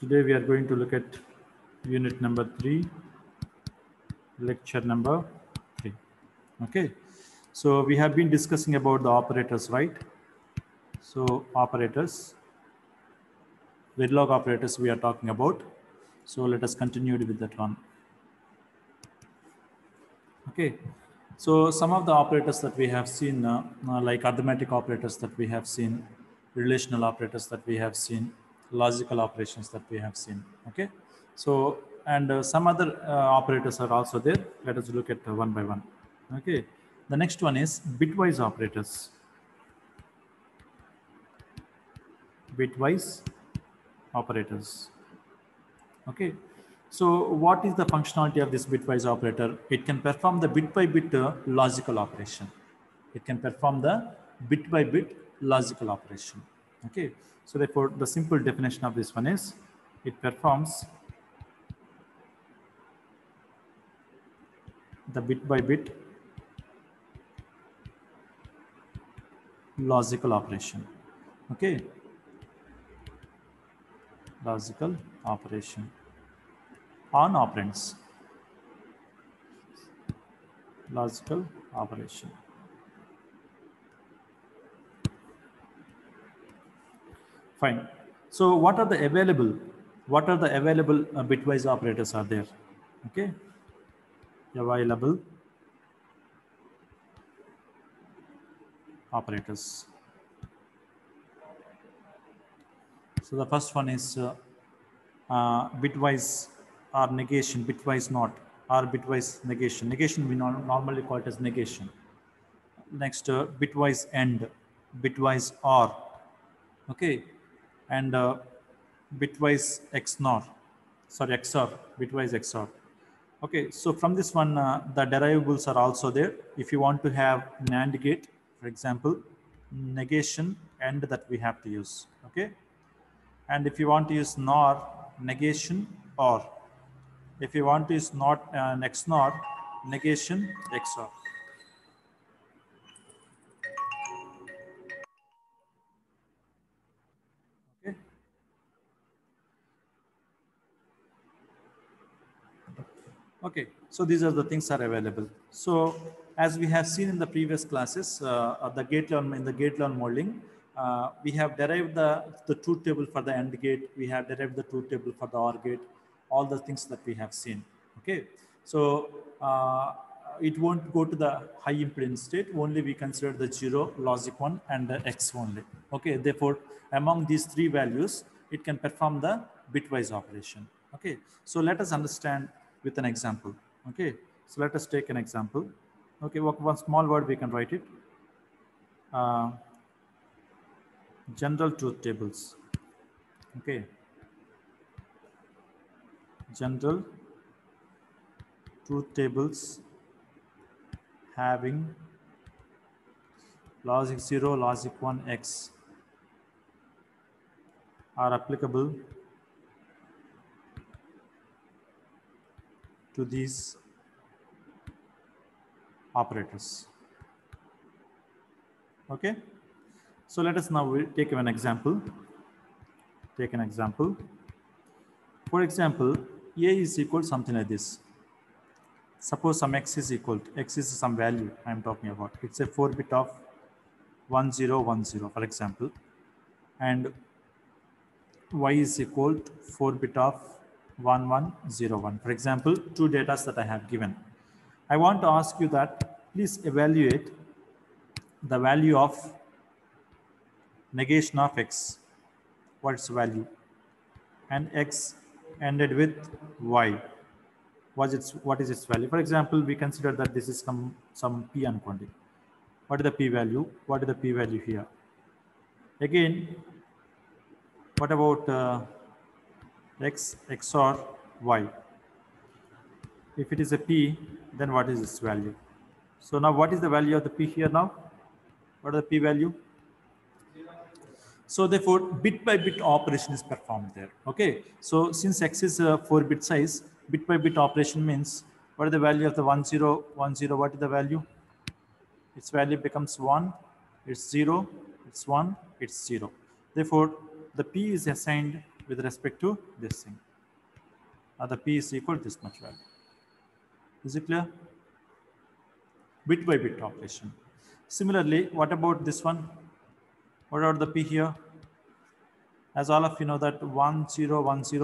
Today we are going to look at unit number three, lecture number three. Okay. So we have been discussing about the operators, right? So operators, Verilog operators we are talking about. So let us continue with that one. Okay. So some of the operators that we have seen, uh, like arithmetic operators that we have seen, relational operators that we have seen, logical operations that we have seen. Okay. So, and uh, some other uh, operators are also there. Let us look at uh, one by one. Okay. The next one is bitwise operators. Bitwise operators. Okay. So what is the functionality of this bitwise operator? It can perform the bit by bit uh, logical operation. It can perform the bit by bit logical operation. Okay. So therefore, the simple definition of this one is it performs the bit by bit logical operation. Okay. Logical operation on operands. Logical operation. Fine. So what are the available? What are the available uh, bitwise operators are there? Okay. Available operators. So the first one is uh, uh, bitwise or negation, bitwise not, or bitwise negation. Negation we normally call it as negation. Next, uh, bitwise end, bitwise or, okay, and uh, bitwise XNOR, sorry, XOR, bitwise XOR. Okay, so from this one, uh, the derivables are also there. If you want to have NAND gate, for example, negation and that we have to use, okay? And if you want to use NOR, negation or if you want to use not uh, XNOR, negation XOR. Okay, so these are the things are available. So as we have seen in the previous classes, uh, the gate level in the gate level modeling, uh, we have derived the, the truth table for the AND gate. We have derived the truth table for the OR gate all the things that we have seen. Okay, so uh, it won't go to the high impedance state. Only we consider the zero, logic one, and the X only. Okay, therefore, among these three values, it can perform the bitwise operation. Okay, so let us understand with an example. Okay, so let us take an example. Okay, one small word we can write it. Uh, general truth tables. Okay general truth tables having logic 0, logic 1, x are applicable to these operators. Okay. So let us now take an example. Take an example. For example, a is equal to something like this. Suppose some x is equal to x is some value I'm talking about. It's a 4 bit of 1010 for example. And y is equal to 4 bit of 1101. For example, two data that I have given. I want to ask you that please evaluate the value of negation of x. What's value? And x ended with y was its what is its value for example we consider that this is some some p quantity. what is the p value what is the p value here again what about uh, x xor y if it is a p then what is its value so now what is the value of the p here now What are the p value so therefore, bit by bit operation is performed there. Okay. So since X is a four bit size, bit by bit operation means what is the value of the one zero one zero? What is the value? Its value becomes one, it's zero, it's one, it's zero. Therefore, the P is assigned with respect to this thing. The P is equal to this much value. Is it clear? Bit by bit operation. Similarly, what about this one? What about the P here? As all of you know that 1010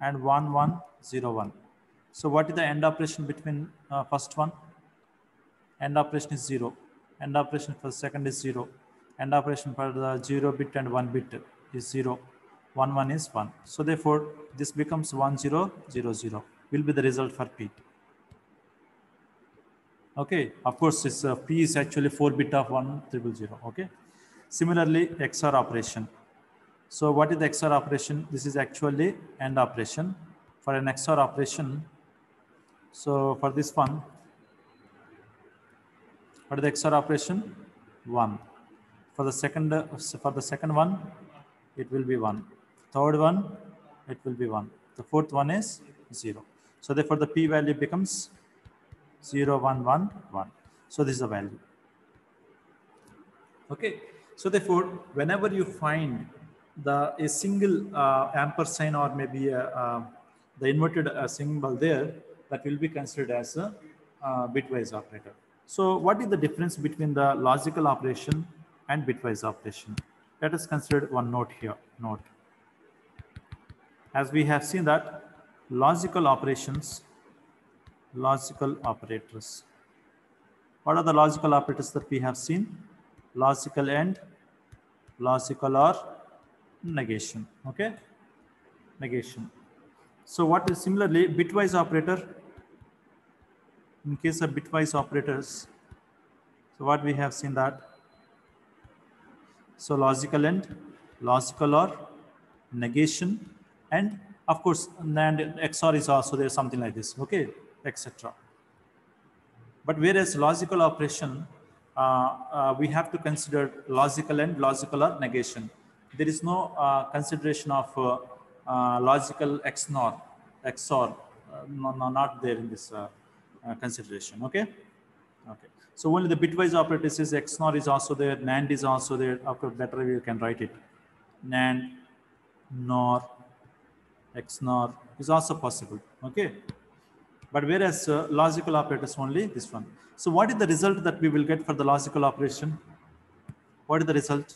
and 1101. So what is the end operation between uh, first one? End operation is 0. End operation for second is 0. End operation for the 0 bit and 1 bit is 0. 1 1 is 1. So therefore, this becomes 1 0 0 0 will be the result for P. Okay, of course, this uh, P is actually 4 bit of 1 triple 0. Okay. Similarly, XOR operation. So what is the XOR operation? This is actually AND operation. For an XOR operation, so for this one, what is the XOR operation? 1. For the second, uh, for the second one, it will be 1. Third one, it will be 1. The fourth one is 0. So therefore the p value becomes 0, 1, 1, 1. So this is the value. Okay. So therefore, whenever you find the a single uh, ampersand or maybe a, uh, the inverted uh, symbol there, that will be considered as a uh, bitwise operator. So what is the difference between the logical operation and bitwise operation? Let us consider one note here. Note. As we have seen that logical operations logical operators. What are the logical operators that we have seen? Logical and logical or negation. Okay, negation. So what is similarly bitwise operator? In case of bitwise operators, so what we have seen that. So logical and logical or negation and of course NAND XOR is also there something like this. Okay, etc. But whereas logical operation, uh, uh, we have to consider logical and logical or negation. There is no uh, consideration of uh, uh, logical XNOR, XOR, uh, no, no, not there in this consideration. Okay. Okay. So only the bitwise operators is XNOR is also there, NAND is also there. Of course, better you can write it. NAND, NOR, XNOR is also possible. Okay. But whereas uh, logical operators only this one. So what is the result that we will get for the logical operation? What is the result?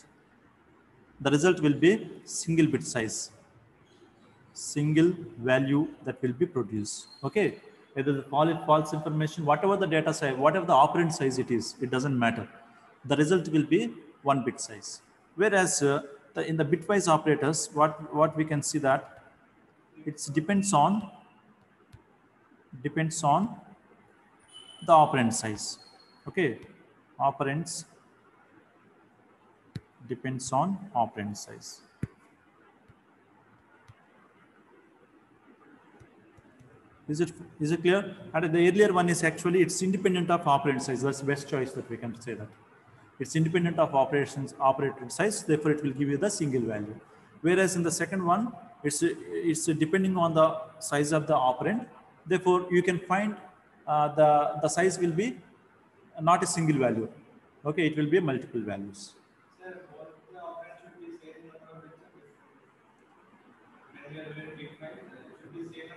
The result will be single bit size. Single value that will be produced. Okay. Either the false, false information, whatever the data size, whatever the operand size it is, it doesn't matter. The result will be one bit size. Whereas uh, the, in the bitwise operators, what, what we can see that it depends on depends on the operand size. Okay, operands depends on operand size. Is it is it clear? And the earlier one is actually it's independent of operand size. That's best choice that we can say that. It's independent of operations operated size. Therefore, it will give you the single value. Whereas in the second one, it's it's depending on the size of the operand Therefore, you can find uh, the, the size will be not a single value. Okay, it will be multiple values.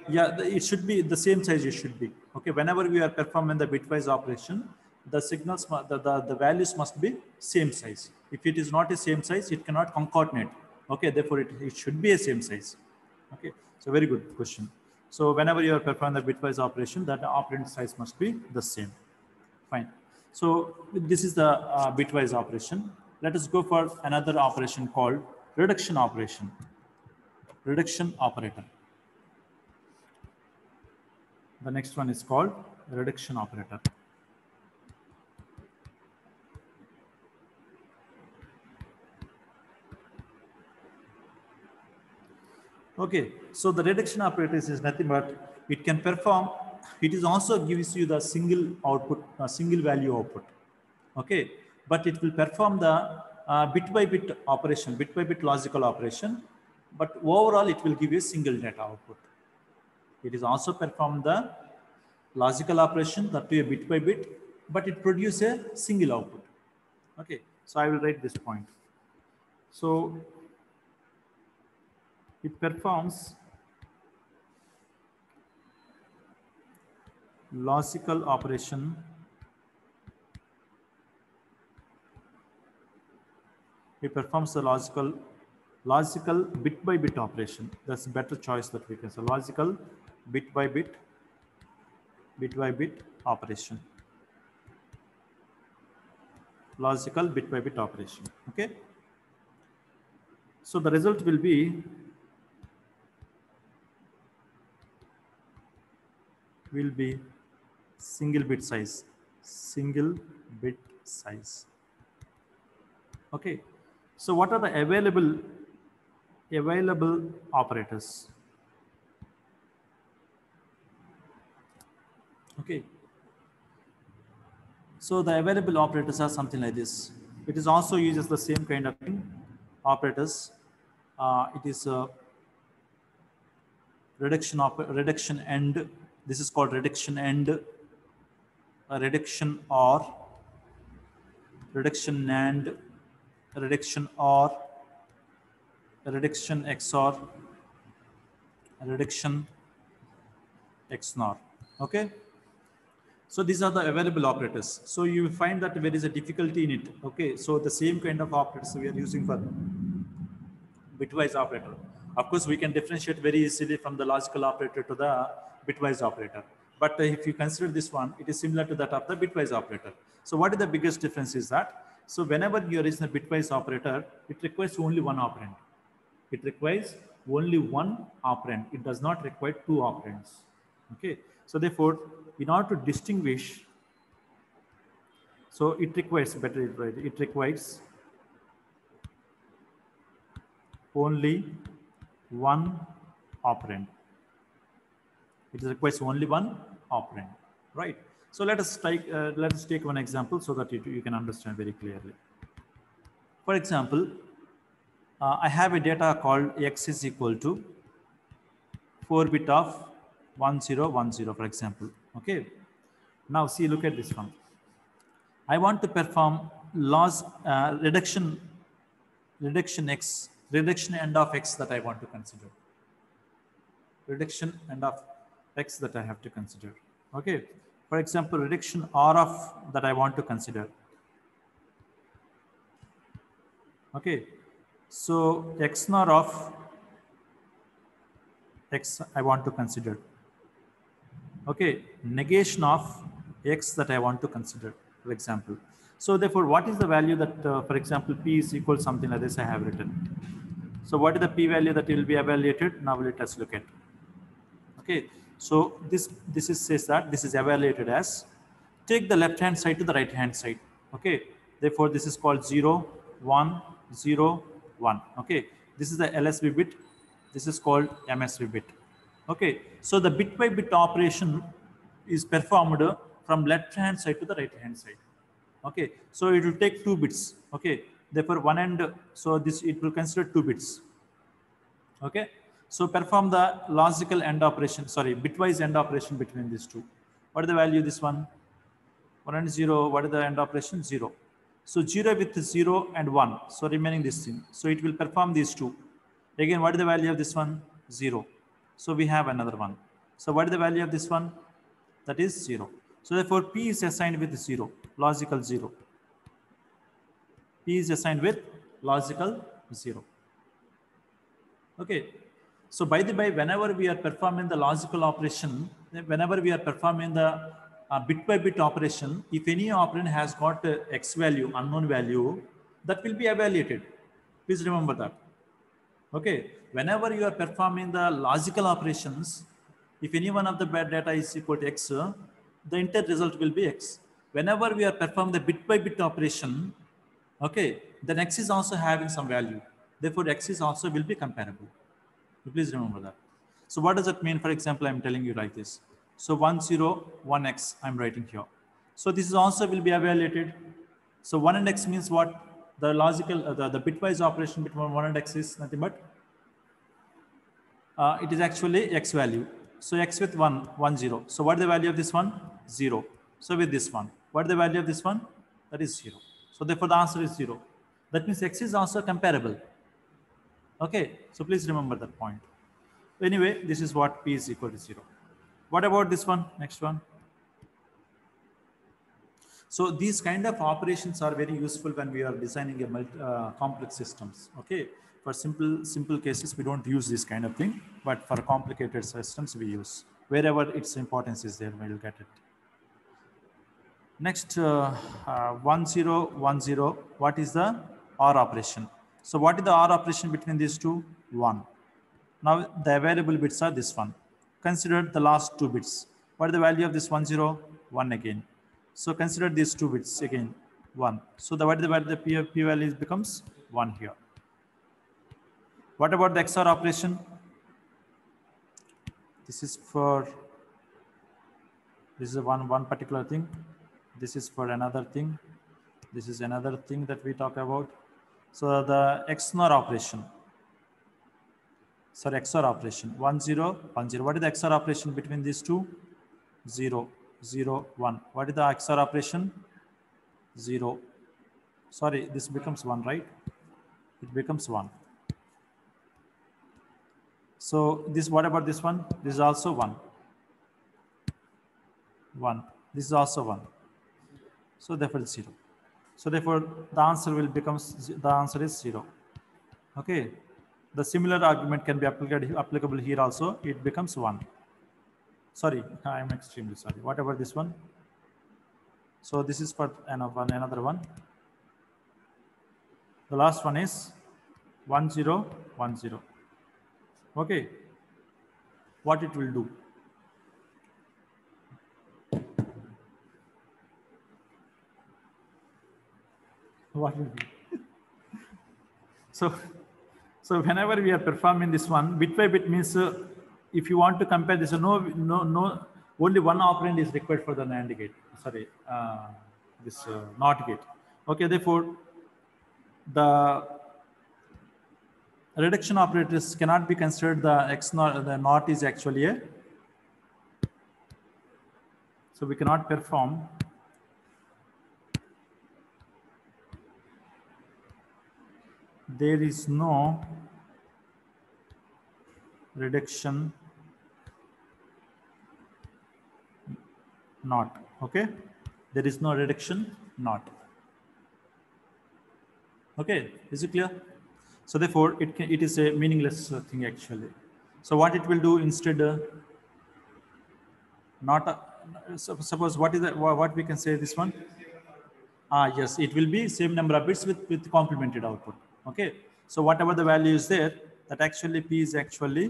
yeah, it should be the same size it should be. Okay, whenever we are performing the bitwise operation, the signals, the, the, the values must be same size. If it is not a same size, it cannot concatenate. Okay, therefore it, it should be a same size. Okay, so very good question. So whenever you are performing the bitwise operation, that operand size must be the same. Fine. So this is the uh, bitwise operation. Let us go for another operation called reduction operation. Reduction operator. The next one is called reduction operator. Okay, so the reduction operator is nothing but it can perform, it is also gives you the single output, uh, single value output. Okay, but it will perform the uh, bit by bit operation, bit by bit logical operation, but overall it will give you a single data output. It is also perform the logical operation that a bit by bit, but it produces a single output. Okay, so I will write this point. So it performs logical operation. It performs the logical logical bit by bit operation. That's a better choice that we can say. Logical bit by bit bit by bit operation. Logical bit by bit operation. Okay? So the result will be will be single bit size single bit size okay so what are the available available operators okay so the available operators are something like this. It is also uses the same kind of thing, operators. Uh, it is a reduction of reduction end. This is called reduction and a reduction or reduction and reduction or reduction XOR reduction XNOR. Okay. So these are the available operators. So you will find that there is a difficulty in it. Okay, so the same kind of operators we are using for bitwise operator. Of course, we can differentiate very easily from the logical operator to the bitwise operator. But if you consider this one, it is similar to that of the bitwise operator. So what is the biggest difference is that? So whenever you are using a bitwise operator, it requires only one operand. It requires only one operand. It does not require two operands. Okay. So therefore, in order to distinguish, so it requires better it requires only one operand. It requires only one operand, right? So let us take uh, let us take one example so that you, you can understand very clearly. For example, uh, I have a data called x is equal to 4 bit of 1010 for example okay now see look at this one i want to perform loss uh, reduction reduction x reduction end of x that i want to consider reduction end of x that i have to consider okay for example reduction r of that i want to consider okay so x nor of x i want to consider okay, negation of x that I want to consider, for example. So therefore, what is the value that, uh, for example, p is equal something like this I have written. So what is the p value that will be evaluated? Now let us look at. Okay, so this this is says that this is evaluated as take the left hand side to the right hand side. Okay, therefore this is called 0, 1, 0, 1. Okay, this is the LSB bit. This is called MSB bit. Okay, so the bit by bit operation is performed from left hand side to the right hand side. Okay, so it will take two bits. Okay, therefore one end, so this it will consider two bits. Okay, so perform the logical end operation, sorry, bitwise end operation between these two. What is the value this one? 1 and 0, what is the end operation? 0. So 0 with 0 and 1, so remaining this thing. So it will perform these two. Again, what is the value of this one? 0. So we have another one. So what is the value of this one? That is 0. So therefore P is assigned with 0, logical 0. P is assigned with logical 0. Okay. So by the way, whenever we are performing the logical operation, whenever we are performing the uh, bit by bit operation, if any operand has got uh, x value, unknown value, that will be evaluated. Please remember that. Okay, whenever you are performing the logical operations, if any one of the bad data is equal to x, the entire result will be x. Whenever we are performing the bit by bit operation, okay, then x is also having some value. Therefore, x is also will be comparable. So please remember that. So what does it mean? For example, I'm telling you like this. So 1, 0, 1 x I'm writing here. So this is also will be evaluated. So 1 and x means what? the logical, uh, the, the bitwise operation between 1 and x is nothing but, uh, it is actually x value. So x with 1, 1, 0. So what is the value of this one? 0. So with this one, what is the value of this one? That is 0. So therefore the answer is 0. That means x is also comparable. Okay, so please remember that point. Anyway, this is what P is equal to zero. What about this one? Next one. So these kind of operations are very useful when we are designing a multi, uh, complex systems. Okay, for simple simple cases we don't use this kind of thing, but for complicated systems we use. Wherever its importance is there, we'll get it. Next, uh, uh, 1010, what is the OR operation? So what is the OR operation between these two? 1. Now the available bits are this one. Consider the last two bits. What is the value of this 10? 1 again. So consider these two bits again, 1. So the what is the value the P, value becomes 1 here. What about the XOR operation? This is for, this is one, one particular thing. This is for another thing. This is another thing that we talk about. So the XNOR operation, sorry, XOR operation, 1, 0, 1, 0. What is the XOR operation between these two? 0, 0, 1. What is the XOR operation? 0. Sorry, this becomes 1, right? It becomes 1. So this, what about this one? This is also 1. 1. This is also 1. So therefore 0. So therefore the answer will become, the answer is 0. Okay. The similar argument can be applicable, applicable here also. It becomes 1. Sorry, I am extremely sorry. Whatever this one. So this is for another, another one. The last one is 1010. Okay. What it will do? What will be? so, so whenever we are performing this one, bit by bit means uh, if you want to compare this, no, no, no, only one operand is required for the NAND gate. Sorry, uh, this uh, NOT gate. Okay, therefore, the reduction operators cannot be considered the X not, the NOT is actually a. So we cannot perform there is no reduction. Not. Okay? There is no reduction. Not. Okay? Is it clear? So therefore it can, it is a meaningless uh, thing actually. So what it will do instead uh, not a, so suppose what is that what we can say this one? Ah yes. It will be same number of bits with with complemented output okay so whatever the value is there that actually p is actually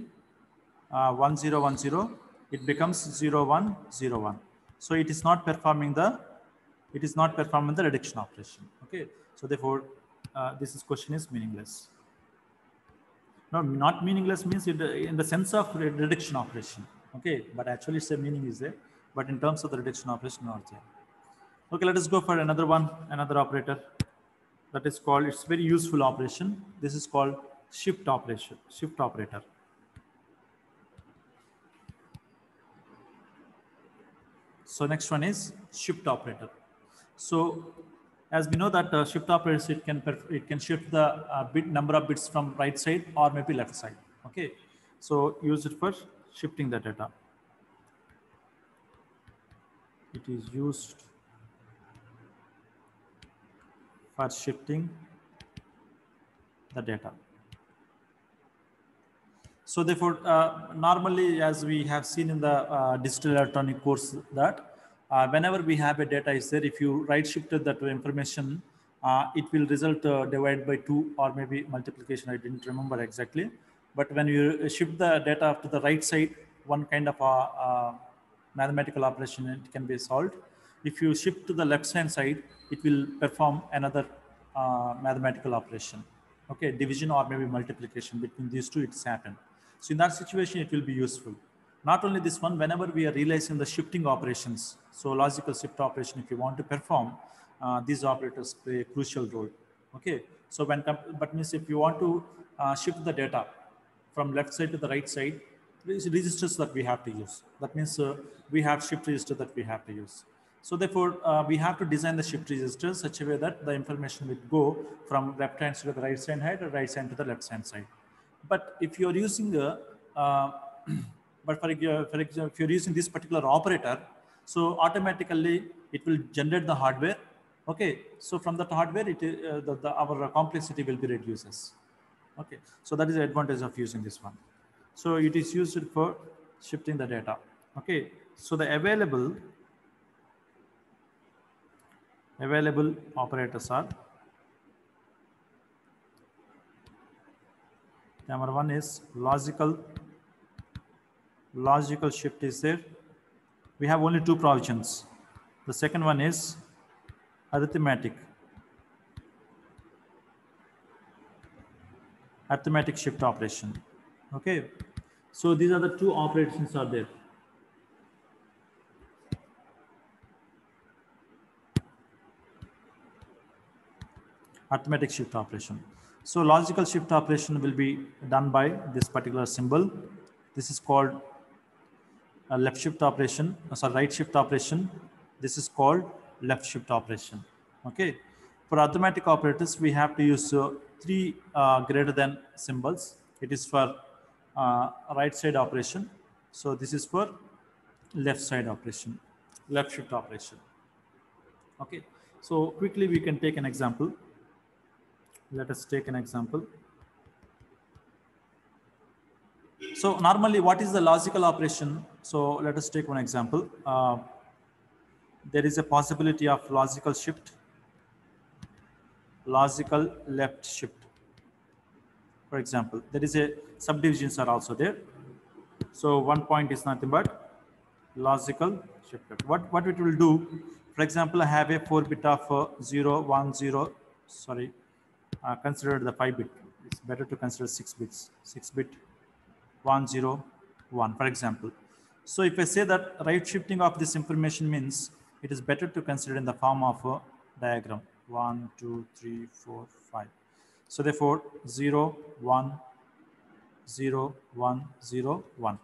uh, 1010 it becomes 0101 so it is not performing the, it is not performing the reduction operation. Okay. So therefore, uh, this is question is meaningless. No, not meaningless means it, in the sense of reduction operation. Okay. But actually a meaning is there. But in terms of the reduction operation, not there. Okay. Let us go for another one, another operator that is called, it's very useful operation. This is called shift operation, shift operator. So next one is shift operator. So as we know that uh, shift operators, it can it can shift the uh, bit number of bits from right side or maybe left side. Okay. So use it for shifting the data. It is used for shifting the data. So therefore, uh, normally, as we have seen in the uh, digital electronic course that uh, whenever we have a data is there, if you right shifted that information, uh, it will result uh, divide by two or maybe multiplication. I didn't remember exactly. But when you shift the data to the right side, one kind of a, mathematical operation it can be solved. If you shift to the left hand side, it will perform another uh, mathematical operation. Okay, division or maybe multiplication between these two, it's happened. So in that situation, it will be useful. Not only this one, whenever we are realizing the shifting operations, so logical shift operation, if you want to perform, uh, these operators play a crucial role. Okay, so when, but means if you want to uh, shift the data from left side to the right side, registers that we have to use. That means uh, we have shift register that we have to use. So therefore, uh, we have to design the shift register such a way that the information will go from left hand side to the right hand side or right hand to the left hand side. But if you're using a, uh, but for, for example, if you're using this particular operator, so automatically it will generate the hardware. Okay, so from that hardware, it uh, the, the, our complexity will be reduces. Okay, so that is the advantage of using this one. So it is used for shifting the data. Okay, so the available available operators are. Number one is logical logical shift is there. We have only two provisions. The second one is arithmetic. Arithmetic shift operation. Okay. So these are the two operations are there arithmetic shift operation. So logical shift operation will be done by this particular symbol. This is called a left shift operation, uh, sorry, right shift operation. This is called left shift operation. Okay. For arithmetic operators, we have to use uh, three uh, greater than symbols. It is for uh, right side operation. So this is for left side operation, left shift operation. Okay. So quickly we can take an example let us take an example. So normally what is the logical operation? So let us take one example. Uh, there is a possibility of logical shift, logical left shift. For example, there is a subdivisions are also there. So one point is nothing but logical shift. What, what it will do, for example, I have a four bit of uh, zero, one, zero, sorry, uh, consider the 5 bit. It's better to consider 6 bits, 6 bit 1, 0, 1, for example. So if I say that right shifting of this information means it is better to consider in the form of a diagram 1, 2, 3, 4, 5. So therefore 0, 1, 0, 1, 0, 1.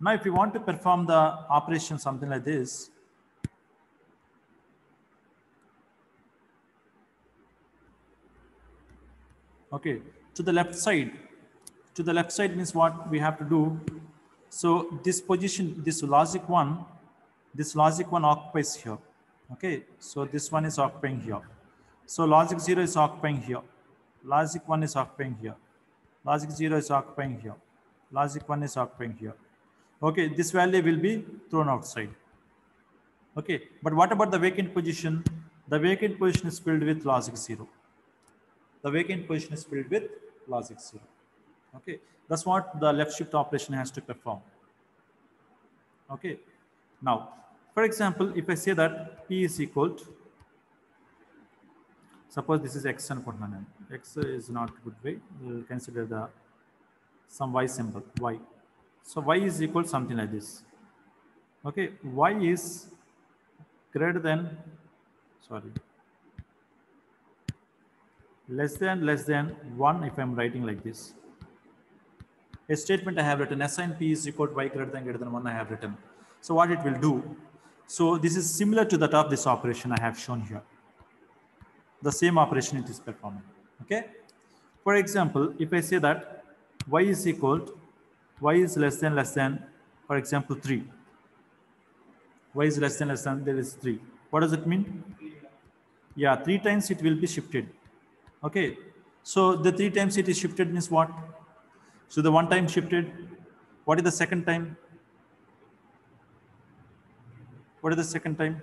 Now if you want to perform the operation something like this, okay to the left side. To the left side means what we have to do. So this position this logic one this logic one occupies here. Okay so this one is occupying here. So logic 0 is occupying here. Logic 1 is occupying here. Logic 0 is occupying here. Logic 1 is occupying here. Okay this value will be thrown outside. Okay but what about the vacant position? The vacant position is filled with logic 0 the vacant position is filled with logic 0. Okay, that's what the left shift operation has to perform. Okay, now, for example, if I say that P is equal to, suppose this is X and X is not good way, we'll consider the some Y symbol, Y. So Y is equal to something like this. Okay, Y is greater than, sorry, less than less than 1 if I'm writing like this. A statement I have written assign p is equal to y greater than greater than 1 I have written. So what it will do, so this is similar to that of this operation I have shown here. The same operation it is performing. Okay. For example, if I say that y is equal y is less than less than, for example, 3. y is less than less than there is 3. What does it mean? Yeah, 3 times it will be shifted Okay. So the three times it is shifted means what? So the one time shifted, what is the second time? What is the second time?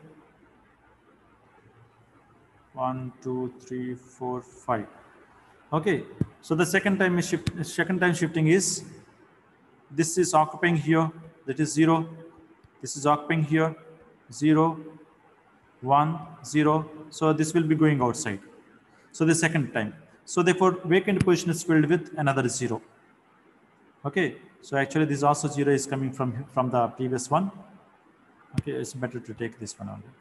One, two, three, four, five. Okay. So the second time is shift, second time shifting is this is occupying here, that is zero. This is occupying here, zero, one, zero. So this will be going outside. So the second time. So therefore vacant position is filled with another zero. Okay. So actually this also zero is coming from, from the previous one. Okay. It's better to take this one only.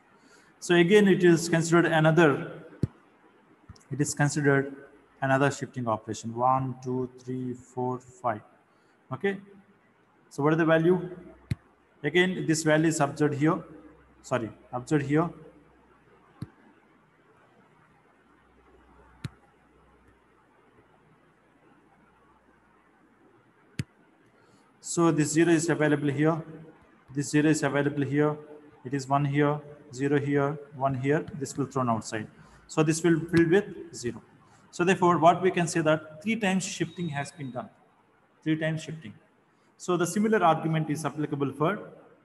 So again, it is considered another, it is considered another shifting operation. One, two, three, four, five. Okay. So what is the value? Again, this value is observed here. Sorry, observed here So this zero is available here. This zero is available here. It is one here, zero here, one here. This will thrown outside. So this will fill with zero. So therefore, what we can say that three times shifting has been done. Three times shifting. So the similar argument is applicable for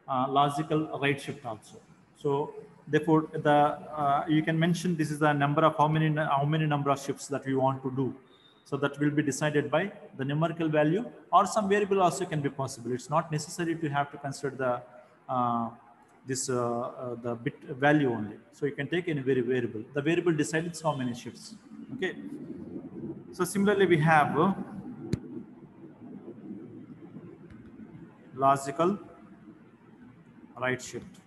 uh, logical right shift also. So therefore, the uh, you can mention this is the number of how many how many number of shifts that we want to do. So that will be decided by the numerical value or some variable also can be possible. It's not necessary to have to consider the uh, this uh, uh, the bit value only. So you can take any very variable. The variable decides how many shifts. Okay. So similarly, we have logical right shift.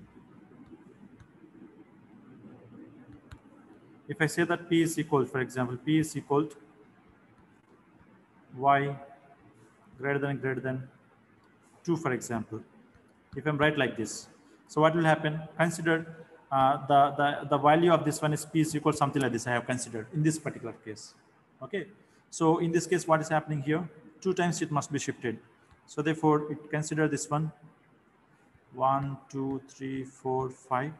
If I say that P is equal, for example, P is equal to Y greater than greater than 2, for example. If I'm right like this. So what will happen? Consider uh, the, the, the value of this one is P is equal something like this I have considered in this particular case. Okay. So in this case, what is happening here? Two times it must be shifted. So therefore, it consider this one. One, two, three, four, five.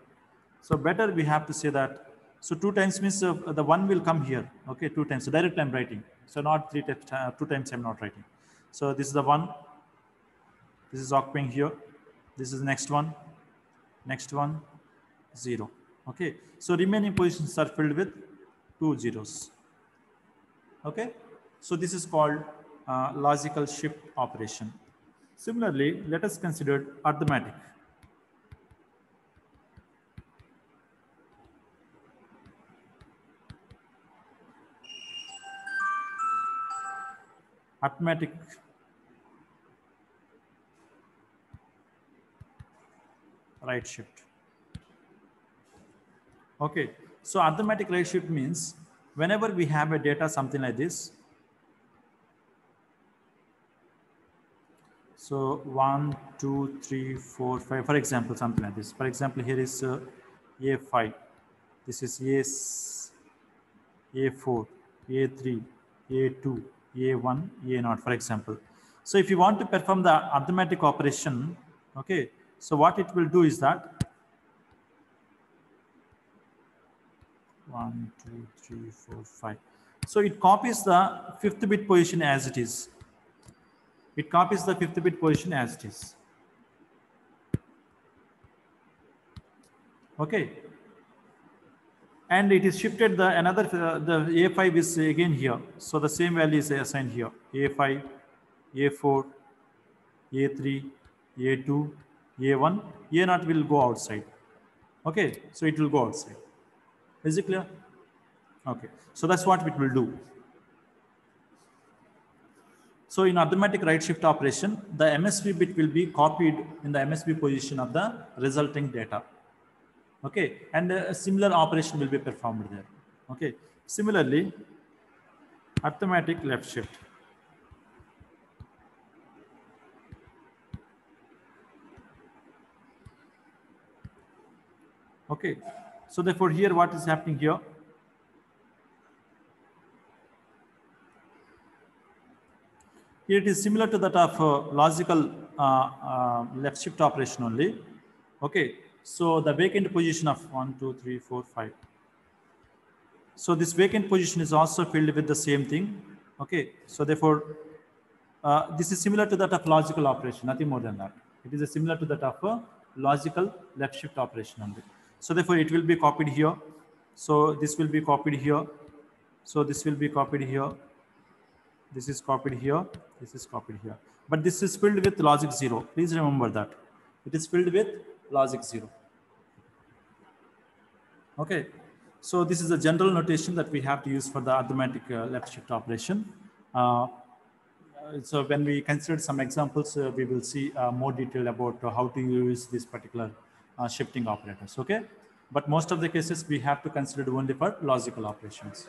So better we have to say that. So two times means uh, the one will come here. Okay, two times. So direct I'm writing. So not three times, uh, two times I'm not writing. So this is the one. This is occupying here. This is the next one. Next one, zero. Okay. So remaining positions are filled with two zeros. Okay. So this is called uh, logical shift operation. Similarly, let us consider arithmetic. Arithmetic right shift. Okay, so arithmetic right shift means whenever we have a data something like this, So one, two, three, four, five, for example, something like this. For example, here is uh, A5. This is A, A4, A3, A2, A1, A0, for example. So if you want to perform the arithmetic operation, okay, so what it will do is that one, two, three, four, five. So it copies the fifth bit position as it is it copies the fifth bit position as it is. Okay. And it is shifted the another, uh, the A5 is again here. So the same value is assigned here. A5, A4, A3, A2, A1, A0 will go outside. Okay. So it will go outside. Is it clear? Okay. So that's what it will do. So in arithmetic right shift operation, the MSB bit will be copied in the MSB position of the resulting data. Okay, and a similar operation will be performed there. Okay, similarly, arithmetic left shift. Okay, so therefore here what is happening here? Here it is similar to that of uh, logical uh, uh, left shift operation only. Okay, so the vacant position of one, two, three, four, five. So this vacant position is also filled with the same thing. Okay, so therefore, uh, this is similar to that of logical operation, nothing more than that. It is similar to that of a logical left shift operation only. So therefore, it will be copied here. So this will be copied here. So this will be copied here this is copied here this is copied here but this is filled with logic 0 please remember that it is filled with logic 0 okay so this is a general notation that we have to use for the arithmetic uh, left shift operation. Uh, so when we consider some examples uh, we will see uh, more detail about how to use this particular uh, shifting operators okay? But most of the cases we have to consider only for logical operations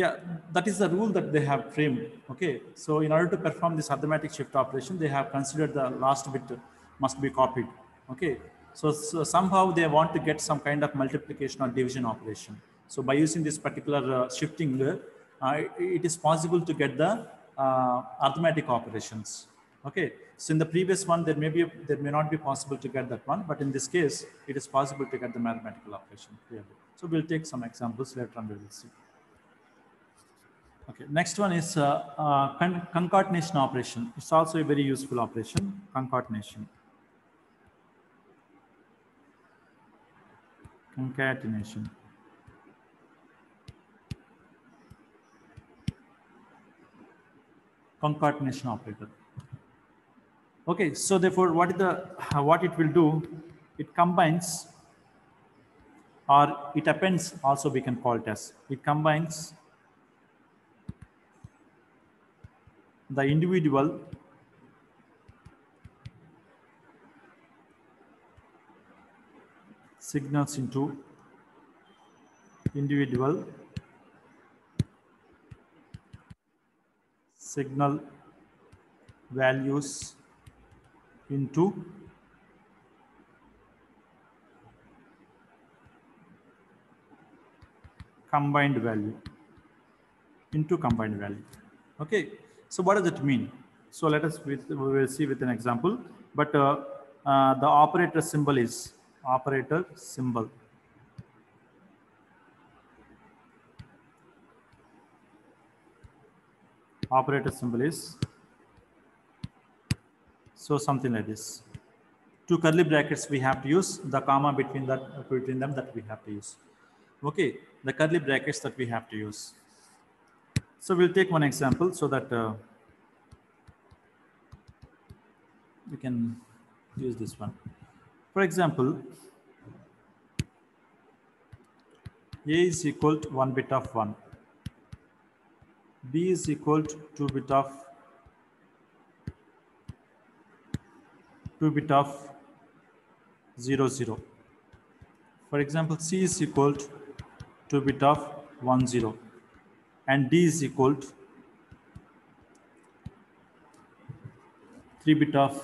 Yeah, that is the rule that they have framed. Okay, so in order to perform this arithmetic shift operation, they have considered the last bit must be copied. Okay, so, so somehow they want to get some kind of multiplication or division operation. So by using this particular uh, shifting, uh, uh, it is possible to get the uh, arithmetic operations. Okay, so in the previous one, there may be there may not be possible to get that one, but in this case, it is possible to get the mathematical operation clearly. So we'll take some examples later on. We will see. Okay, next one is uh, uh, con concatenation operation. It's also a very useful operation, concatenation. Concatenation. Concatenation operator. Okay, so therefore, what the what it will do? It combines, or it appends. Also, we can call it as it combines the individual signals into individual signal values into combined value into combined value. Okay so what does it mean? So let us, we will see with an example, but uh, uh, the operator symbol is operator symbol. Operator symbol is so something like this. Two curly brackets we have to use the comma between that between them that we have to use. Okay, the curly brackets that we have to use. So we'll take one example so that uh, we can use this one. For example, A is equal to 1 bit of 1. B is equal to 2 bit of 2 bit of 0 0. For example, C is equal to 2 bit of 1 0 and D is equal to 3 bit of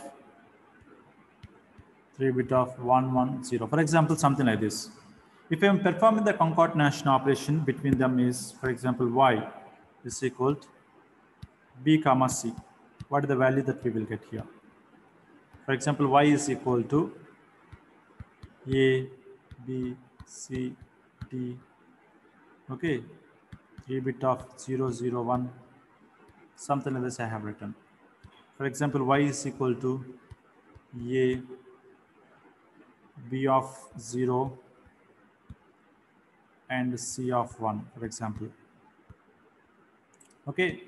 3 bit of 1 1 0 for example something like this. If I am performing the concatenation operation between them is for example y is equal to b comma c. What is the value that we will get here? For example y is equal to a b c d. Okay 3 bit of 0, 0, 1, something like this I have written. For example, y is equal to a b of 0 and c of 1, for example. Okay.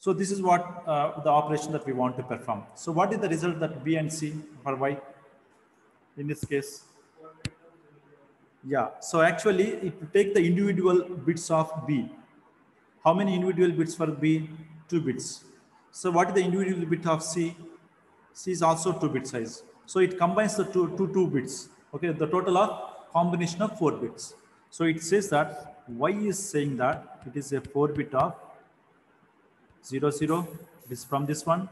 So this is what uh, the operation that we want to perform. So what is the result that b and c for y in this case? Yeah, so actually it will take the individual bits of B. How many individual bits for B? Two bits. So what is the individual bit of C? C is also two bit size. So it combines the two, two, two bits. Okay, the total of combination of four bits. So it says that Y is saying that it is a four bit of 0, 0, is from this one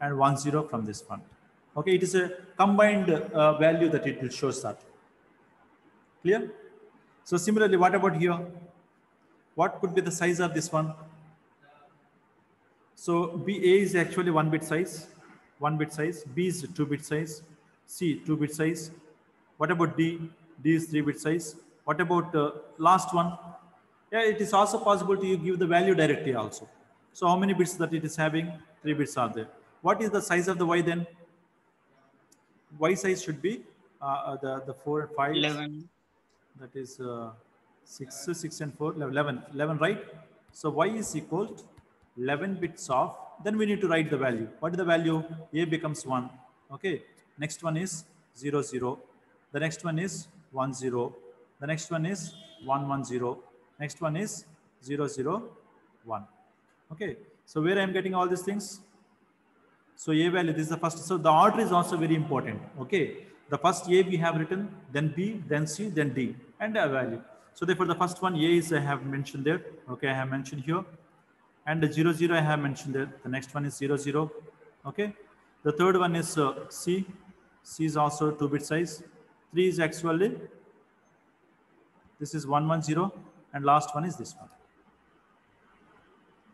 and 1, 0 from this one. Okay, it is a combined uh, value that it will shows that. Clear? So similarly, what about here? What could be the size of this one? So BA is actually one bit size, one bit size. B is two bit size. C two bit size. What about D? D is three bit size. What about uh, last one? Yeah, it is also possible to you give the value directly also. So how many bits that it is having? Three bits are there. What is the size of the Y then? Y size should be uh, uh the, the four five. 11 that is uh, 6, 6 and 4, 11, 11, right? So y is equal to 11 bits of, then we need to write the value. What is the value? A becomes 1. Okay. Next one is 0, 0. The next one is 1, 0. The next one is 1, 1, 0. Next one is 0, 0, 1. Okay. So where I am getting all these things? So A value, this is the first. So the order is also very important. Okay. The first A we have written, then B, then C, then D, and a value. So therefore, the first one A is I have mentioned there. Okay, I have mentioned here, and the zero zero I have mentioned there. The next one is zero zero. Okay, the third one is uh, C. C is also two bit size. Three is actually this is one one zero. and last one is this one.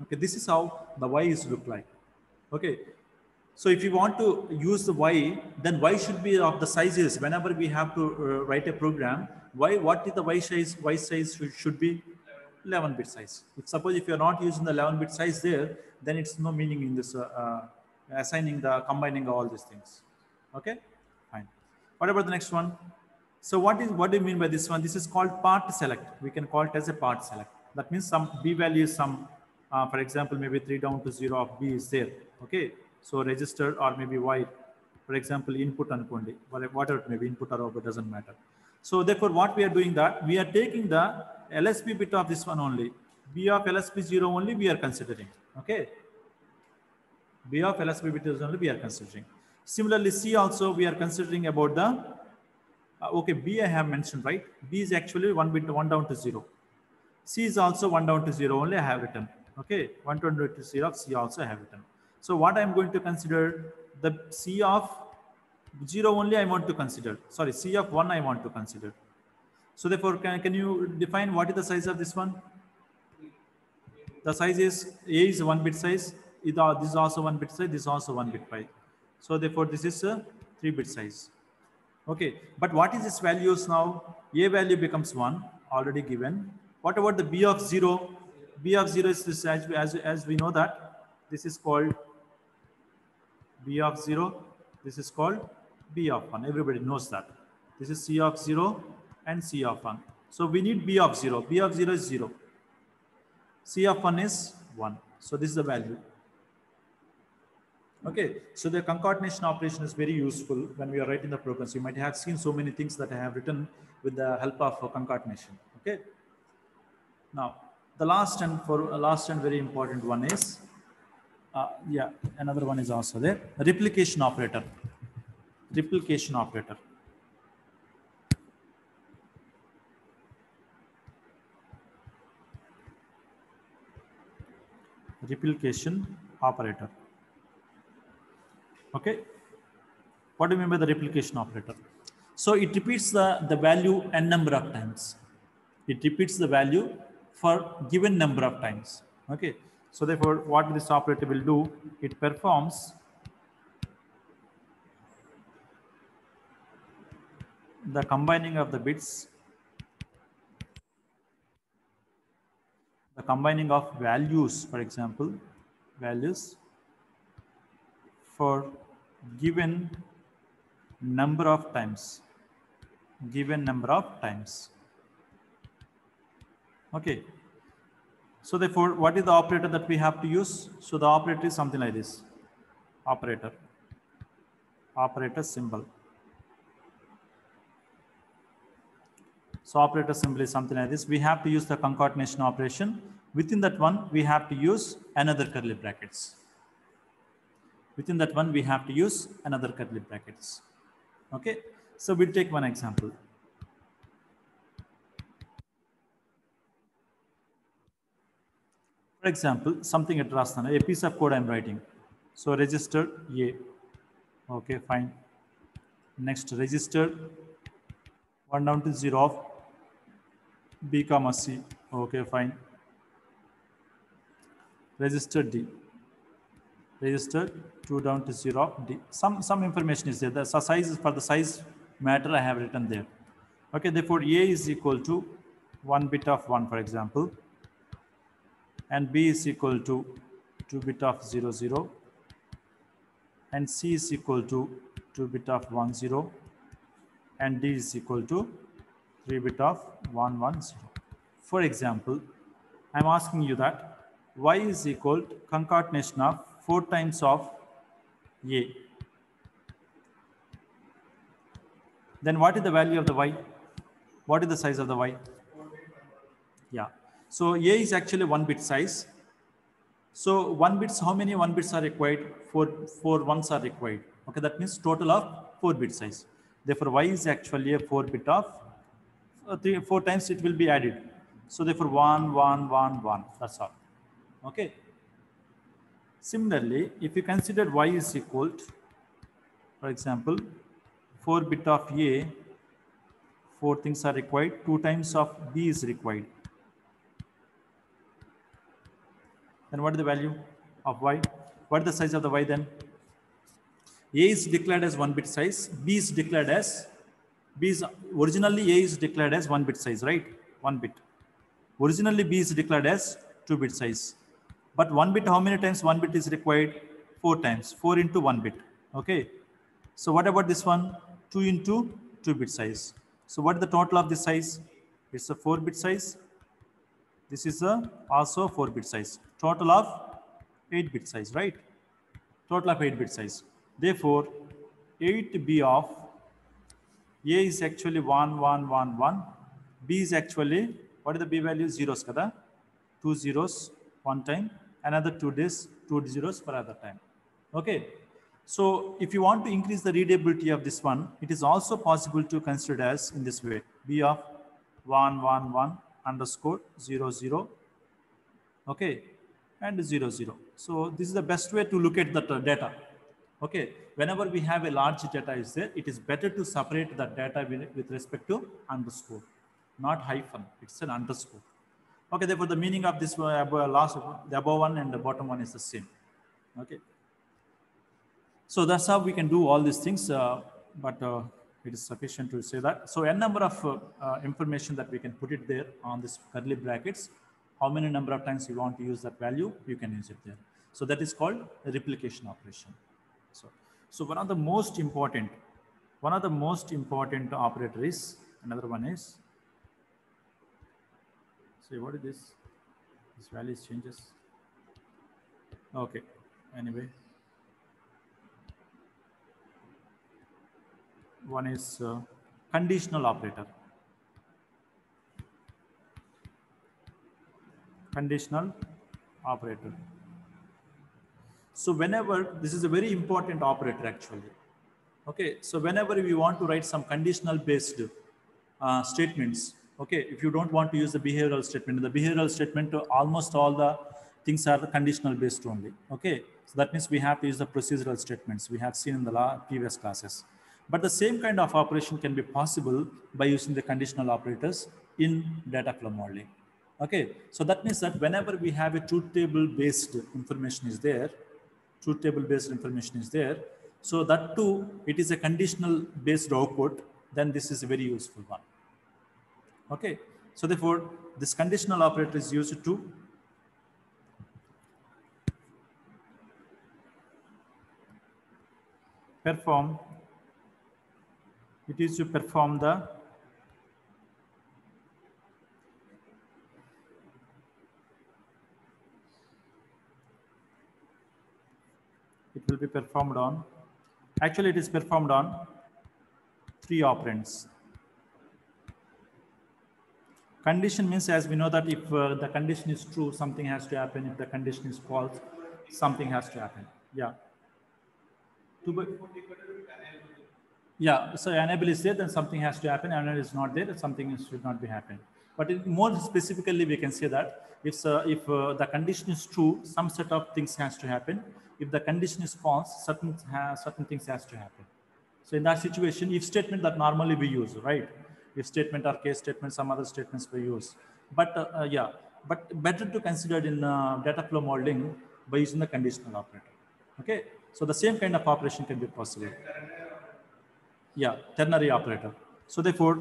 Okay, this is how the y is look like. Okay, so if you want to use the y, then y should be of the sizes. Whenever we have to uh, write a program, y what is the y size? Y size should, should be 11 bit size. If suppose if you're not using the 11 bit size there, then it's no meaning in this uh, uh, assigning the combining all these things. Okay, fine. What about the next one? So what is what do you mean by this one? This is called part select. We can call it as a part select. That means some b value some, uh, for example, maybe three down to zero of b is there. Okay, so register or maybe y, for example, input and whatever it may be input or output doesn't matter. So therefore, what we are doing that we are taking the LSB bit of this one only. B of LSB 0 only we are considering. Okay. B of LSB bit is only we are considering. Similarly, C also we are considering about the, uh, okay, B I have mentioned, right? B is actually one bit, one down to zero. C is also one down to zero only I have written. Okay, one down to zero of C also I have written. So what I'm going to consider the C of 0 only I want to consider. Sorry, C of 1 I want to consider. So therefore, can, can you define what is the size of this one? The size is A is 1 bit size. This is also 1 bit size. This is also 1 bit size. So therefore, this is a 3 bit size. Okay, but what is this values now? A value becomes 1 already given. What about the B of 0? B of 0 is this as, as, as we know that this is called B of 0. This is called B of 1. Everybody knows that. This is C of 0 and C of 1. So we need B of 0. B of 0 is 0. C of 1 is 1. So this is the value. Okay, so the concatenation operation is very useful when we are writing the programs. You might have seen so many things that I have written with the help of concatenation. Okay. Now, the last and for last and very important one is, uh, yeah, another one is also there. Replication operator. Replication operator. replication operator. Okay. What do you mean by the replication operator? So it repeats the, the value n number of times. It repeats the value for given number of times. Okay. So therefore, what this operator will do, it performs the combining of the bits the combining of values, for example, values for given number of times, given number of times. Okay. So therefore, what is the operator that we have to use? So the operator is something like this. Operator. Operator symbol. So operator symbol is something like this. We have to use the concatenation operation. Within that one, we have to use another curly brackets. Within that one, we have to use another curly brackets. Okay. So we'll take one example. For example, something at Rastana, a piece of code I'm writing. So register A. Okay, fine. Next register one down to zero of B comma C. Okay, fine. Register D. Register 2 down to 0 of D. Some, some information is there. The size is for the size matter I have written there. Okay, therefore A is equal to 1 bit of 1, for example. And B is equal to 2 bit of 0, 0. And C is equal to 2 bit of 1, 0. And D is equal to 3 bit of 110. For example, I'm asking you that y is equal to concatenation of 4 times of a. Then what is the value of the y? What is the size of the y? Yeah. So a is actually one bit size. So one bits, how many one bits are required? Four, four ones are required. Okay, that means total of four bit size. Therefore, y is actually a four bit of uh, three, four times it will be added. So therefore one, one, one, one, that's all. Okay. Similarly, if you consider y is equal to, for example, 4 bit of a, 4 things are required, 2 times of b is required. Then what is the value of y? What is the size of the y then? A is declared as one bit size. B is declared as B is originally A is declared as one bit size, right? One bit. Originally B is declared as two bit size. But one bit, how many times one bit is required? Four times. Four into one bit. Okay. So what about this one? Two into two bit size. So what is the total of this size? It's a four bit size. This is a also four bit size. Total of eight bit size, right? Total of eight bit size. Therefore, 8b of A is actually 1, 1, 1, 1. B is actually, what is the B value? Zeros, kada? Two zeros one time, another two days, two zeros for other time. Okay. So if you want to increase the readability of this one, it is also possible to consider as in this way. B of 1, 1, 1 underscore 0, 0. Okay. And 0, 0. So this is the best way to look at the data. Okay, whenever we have a large data is there, it is better to separate the data with, with respect to underscore, not hyphen, it's an underscore. Okay, therefore the meaning of this last, the above one and the bottom one is the same. Okay. So that's how we can do all these things, uh, but uh, it is sufficient to say that. So n number of uh, uh, information that we can put it there on this curly brackets, how many number of times you want to use that value, you can use it there. So that is called replication operation. So, so one of the most important, one of the most important operator is, another one is, say what is this? This value changes. Okay, anyway. One is uh, conditional operator. Conditional operator. So whenever, this is a very important operator actually. Okay, so whenever we want to write some conditional based uh, statements, okay, if you don't want to use the behavioral statement, the behavioral statement, to almost all the things are conditional based only. Okay, so that means we have to use the procedural statements we have seen in the previous classes. But the same kind of operation can be possible by using the conditional operators in data flow modeling. Okay, so that means that whenever we have a truth table based information is there, truth table based information is there. So that too, it is a conditional based output, then this is a very useful one. Okay, so therefore this conditional operator is used to perform, it is to perform the it will be performed on, actually it is performed on three operands. Condition means as we know that if uh, the condition is true, something has to happen. If the condition is false, something has to happen. Yeah. Yeah, so enable is there, then something has to happen. Enable is not there, something should not be happening. But more specifically, we can say that if, uh, if uh, the condition is true, some set of things has to happen if the condition is false, certain, certain things has to happen. So in that situation, if statement that normally we use, right? If statement or case statement, some other statements we use. But uh, uh, yeah, but better to consider in uh, data flow modeling by using the conditional operator. Okay, so the same kind of operation can be possible. Yeah, ternary operator. So therefore,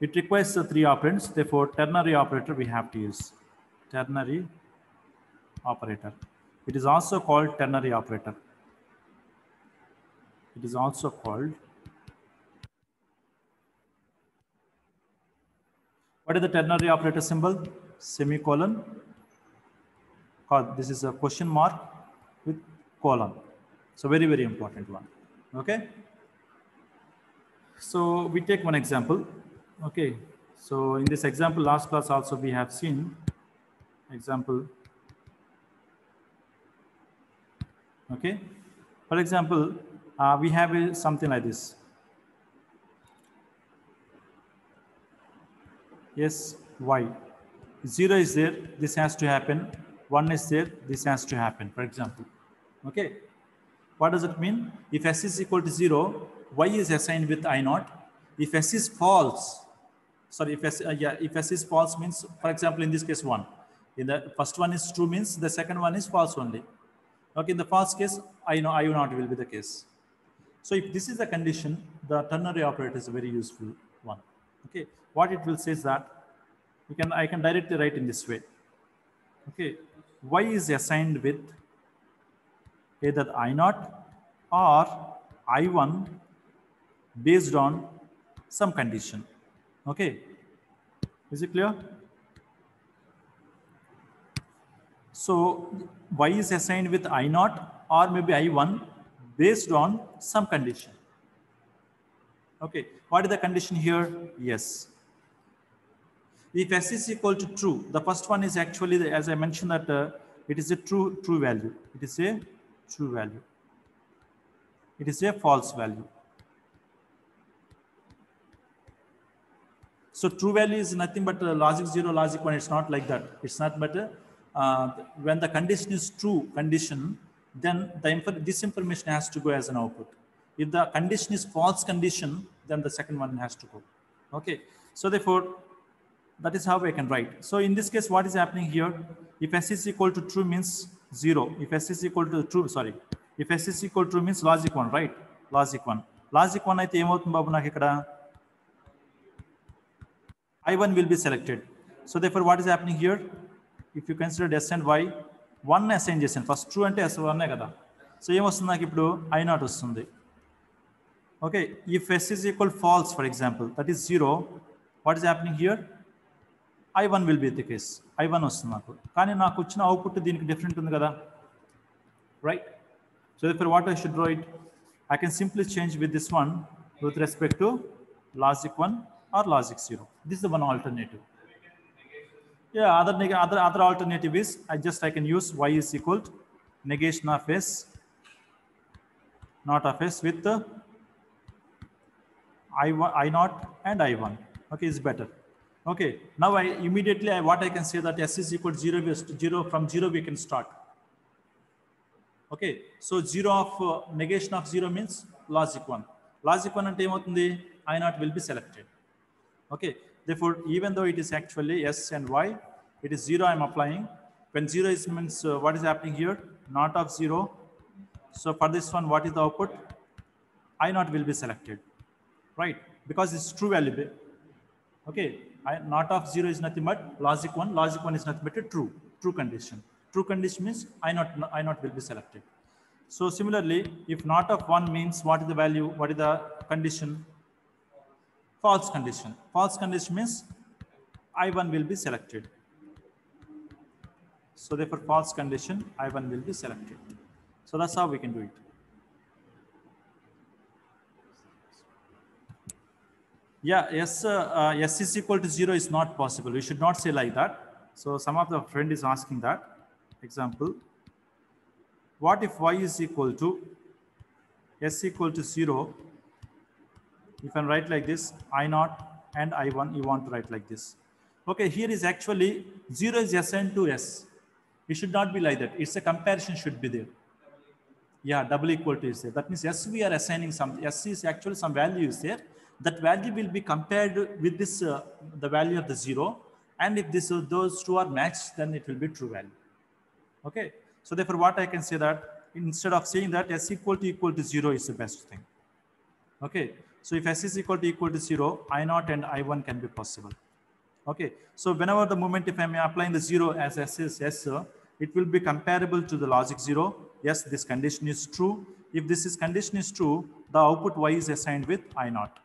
it requires the three operands. Therefore, ternary operator we have to use. Ternary operator. It is also called ternary operator. It is also called What is the ternary operator symbol? Semicolon. This is a question mark with colon. So very, very important one. Okay. So we take one example. Okay. So in this example, last class also we have seen example Okay. For example, uh, we have a, something like this. Yes, y. Zero is there, this has to happen. One is there, this has to happen, for example. Okay. What does it mean? If s is equal to zero, y is assigned with i naught. If s is false, sorry, if s, uh, yeah, if s is false means, for example, in this case one. In the first one is true means the second one is false only. Okay, in the false case, I know I not will be the case. So if this is the condition, the ternary operator is a very useful one. Okay, what it will say is that you can I can directly write in this way. Okay, y is assigned with either I naught or I1 based on some condition. Okay, is it clear? So y is assigned with I naught or maybe I1 based on some condition. Okay, what is the condition here? Yes. If s is equal to true, the first one is actually, the, as I mentioned that uh, it is a true, true value. It is a true value. It is a false value. So true value is nothing but uh, logic zero, logic one. It's not like that. It's not but uh, uh, when the condition is true condition, then the inf this information has to go as an output. If the condition is false condition, then the second one has to go. Okay. So therefore, that is how I can write. So in this case, what is happening here? If s is equal to true means zero. If s is equal to true, sorry. If s is equal to true means logic one, right? Logic one. Logic one అయితే ఏమవుతుంది బాబు నాకు ఇక్కడ I1 will be selected. So therefore, what is happening here? If you consider s and y, one assign చేసాను first true అంటే S వన్నే కదా so ఏమొస్తుంది నాకు ఇప్పుడు ఐ నాట్ వస్తుంది okay if S is equal false for example that is zero what is happening here I one will be the case I one వస్తుంది నాకు కానీ నాకు వచ్చిన అవుట్పుట్ దీనికి డిఫరెంట్ ఉంది కదా right so therefore what I should write I can simply change with this one with respect to logic 1 or logic 0. This is one alternative. Yeah, other, other, other alternative is I just I can use y is equal to negation of s not of s with i1, i0 and i1. Okay, is better. Okay, now I immediately I, what I can say that s is equal to 0, zero from 0 we can start. Okay, so 0 of uh, negation of 0 means logic 1. Logic 1 and time i0 will be selected. Okay, therefore even though it is actually S and Y, it is zero I'm applying. When zero is means uh, what is happening here? Not of zero. So for this one, what is the output? I not will be selected right? Because it's true value. Okay, I, not of zero is nothing but logic one. Logic one is nothing but a true, true condition. True condition means I not, I not will be selected. So similarly, if not of one means what is the value? What is the condition? False condition. False condition means I1 will be selected. So therefore false condition, I1 will be selected. So that's how we can do it. Yeah, yes, uh, uh, S is equal to zero is not possible. We should not say like that. So some of the friend is asking that. Example, what if y is equal to s equal to zero? You can write like this, I naught and I1, you want to write like this. Okay, here is actually zero is assigned to s. It should not be like that. It's a comparison should be there. Yeah, double equal to is there. That means S we are assigning some, S is actually some value is there. That value will be compared with this, uh, the value of the zero. And if this, uh, those two are matched, then it will be true value. Okay. So therefore what I can say that instead of saying that S equal to equal to zero is the best thing. Okay. So if S is equal to equal to zero, I naught and I1 can be possible. Okay. So whenever the moment, if I'm applying the zero as S is S, it will be comparable to the logic zero. Yes, this condition is true. If this is condition is true, the output Y is assigned with I naught.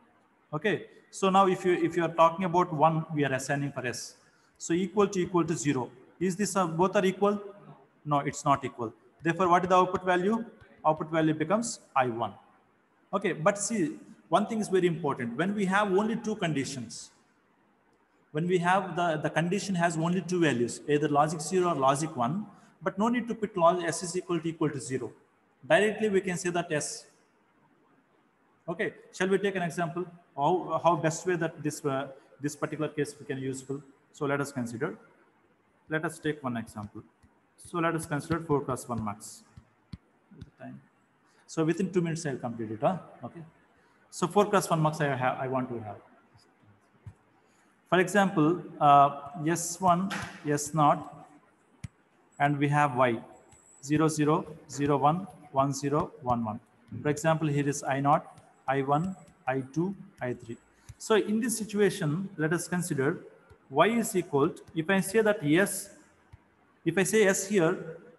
Okay. So now if you, if you are talking about one, we are assigning for S. So equal to equal to zero. Is this uh, both are equal? No, it's not equal. Therefore, what is the output value? Output value becomes I1. Okay, but see, one thing is very important. When we have only two conditions, when we have the, the condition has only two values, either logic zero or logic one, but no need to put log s is equal to equal to zero. Directly we can say that s. Okay, shall we take an example? How, how best way that this, uh, this particular case we can useful. So let us consider. Let us take one example. So let us consider 4 plus 1 mux. So within two minutes, I'll complete it. Huh? Okay. So 4 plus 1 mux I, have, I want to have. For example, uh, S1, S0, and we have y. 0 0 0 1 1 0 1 1 for example here is i 0 i1 i2 i3 so in this situation let us consider y is equal to, if i say that yes if i say yes here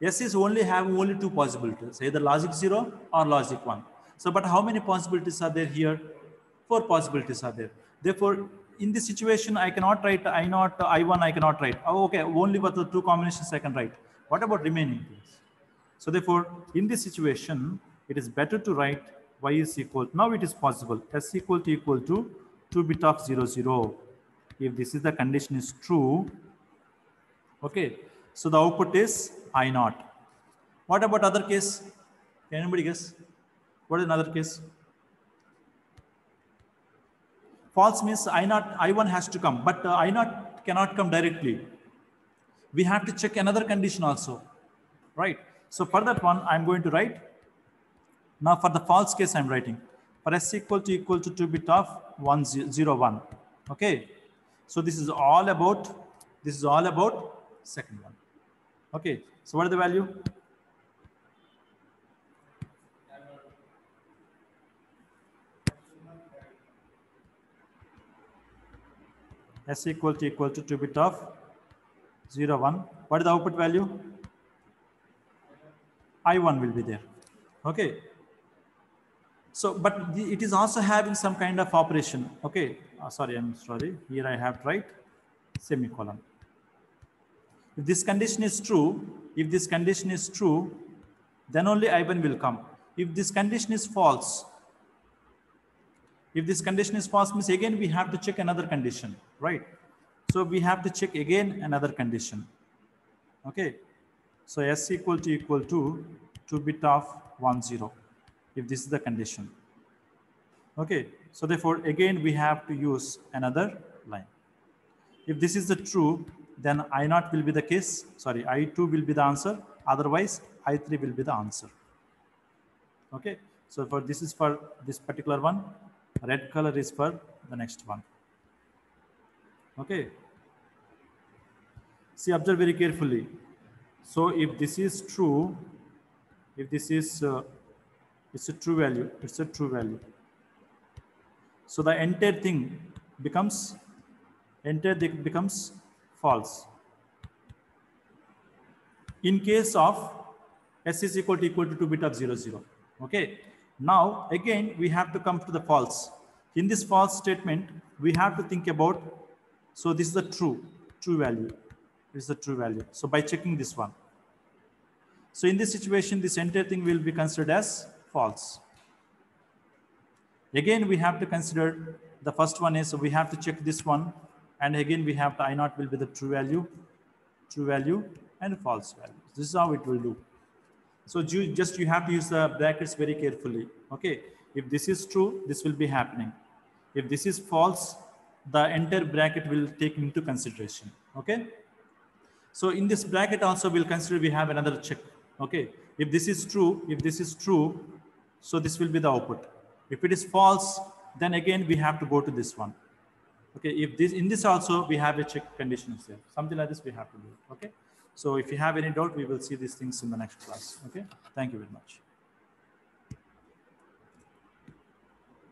yes is only have only two possibilities either logic 0 or logic 1 so but how many possibilities are there here four possibilities are there therefore in this situation i cannot write i not i1 i cannot write oh, okay only but the two combinations i can write what about remaining things so therefore in this situation it is better to write y is equal, now it is possible, s equal to equal to 2 bit of 0, 0. If this is the condition is true, okay, so the output is I naught. What about other case? Can anybody guess? What is another case? False means I naught, I1 has to come, but uh, I naught cannot come directly. We have to check another condition also, right? So for that one, I'm going to write now for the false case, I'm writing for s equal to equal to 2 bit of 1, 0, 1. Okay. So this is all about, this is all about second one. Okay. So what is the value? S equal to equal to 2 bit of 0, 1. What is the output value? I1 will be there. Okay. So, but it is also having some kind of operation. Okay, uh, sorry, I'm sorry. Here I have write semicolon. If this condition is true, if this condition is true, then only I1 will come. If this condition is false, if this condition is false means again we have to check another condition, right? So we have to check again another condition. Okay. So S equal to equal to 2 bit of 1 0 if this is the condition. Okay, so therefore again we have to use another line. If this is the true, then I naught will be the case, sorry, I2 will be the answer, otherwise I3 will be the answer. Okay, so for this is for this particular one, red color is for the next one. Okay, see observe very carefully. So if this is true, if this is uh, it's a true value. It's a true value. So the entire thing becomes entire thing becomes false. In case of s is equal to equal to 2 bit of 0 0. Okay. Now again we have to come to the false. In this false statement, we have to think about so this is the true, true value. This is the true value. So by checking this one. So in this situation, this entire thing will be considered as false. Again, we have to consider the first one is so we have to check this one. And again, we have the I naught will be the true value, true value and false value. This is how it will do. So you, just you have to use the brackets very carefully. Okay. If this is true, this will be happening. If this is false, the entire bracket will take into consideration. Okay. So in this bracket also we'll consider we have another check. Okay. If this is true, if this is true, so this will be the output. If it is false, then again, we have to go to this one. Okay, if this in this also we have a check condition here. Something like this we have to do. Okay. So if you have any doubt, we will see these things in the next class. Okay. Thank you very much.